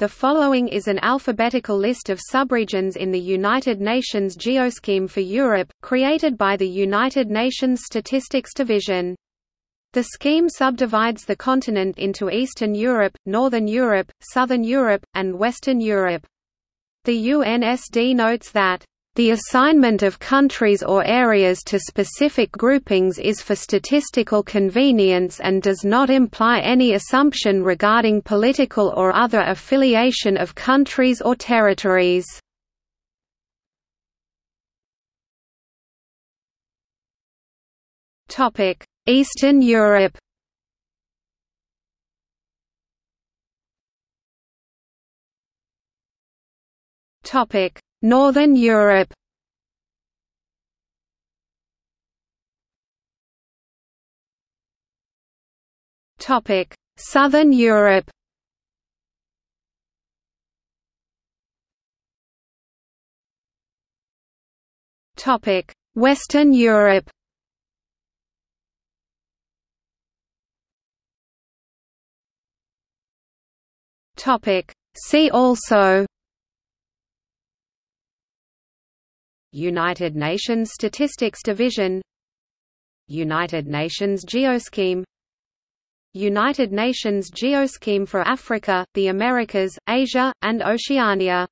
The following is an alphabetical list of subregions in the United Nations Geoscheme for Europe, created by the United Nations Statistics Division. The scheme subdivides the continent into Eastern Europe, Northern Europe, Southern Europe, and Western Europe. The UNSD notes that the assignment of countries or areas to specific groupings is for statistical convenience and does not imply any assumption regarding political or other affiliation of countries or territories. Eastern Europe Topic Northern Europe Topic: Southern Europe. Topic: Western Europe. Topic: See also United Nations Statistics Division United Nations Geoscheme United Nations Geoscheme for Africa, the Americas, Asia, and Oceania